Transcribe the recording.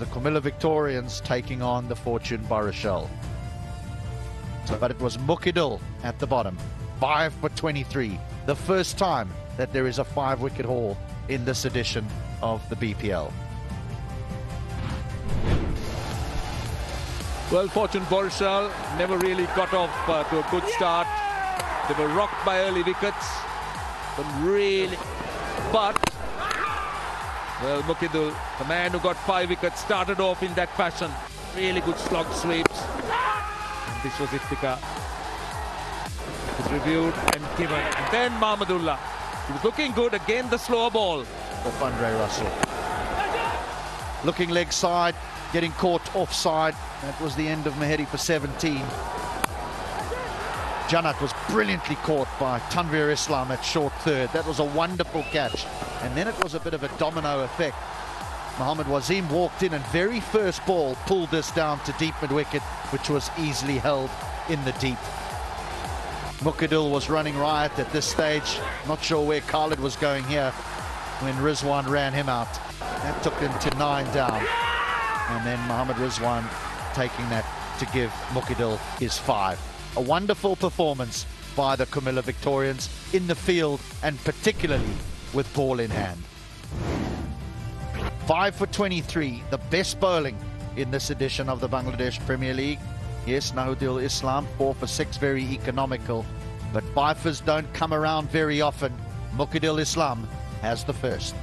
the Comilla Victorians taking on the Fortune Barishal. So, but it was Mukidul at the bottom, 5 for 23. The first time that there is a five wicket haul in this edition of the BPL. Well, Fortune Barishal never really got off uh, to a good start. They were rocked by early wickets, but really, but well, Mukidul, the man who got five wickets, started off in that fashion. Really good slog sweeps. And this was Iftikhar. It was reviewed and given. And then Mahmudullah. He was looking good. Again, the slower ball. For Andre Russell. Looking leg side, getting caught offside. That was the end of Mehidy for 17. Janat was brilliantly caught by Tanveer Islam at short third. That was a wonderful catch. And then it was a bit of a domino effect. Mohammad Wasim walked in and very first ball pulled this down to deep mid wicket, which was easily held in the deep. Mukidul was running riot at this stage. Not sure where Khalid was going here when Rizwan ran him out. That took him to nine down. And then Mohammad Rizwan taking that to give Mukidul his five. A wonderful performance by the Comilla Victorians in the field and particularly with ball in hand. Five for 23, the best bowling in this edition of the Bangladesh Premier League. Yes, Nahidul Islam, four for six, very economical. But fifers don't come around very often. Mukidul Islam has the first.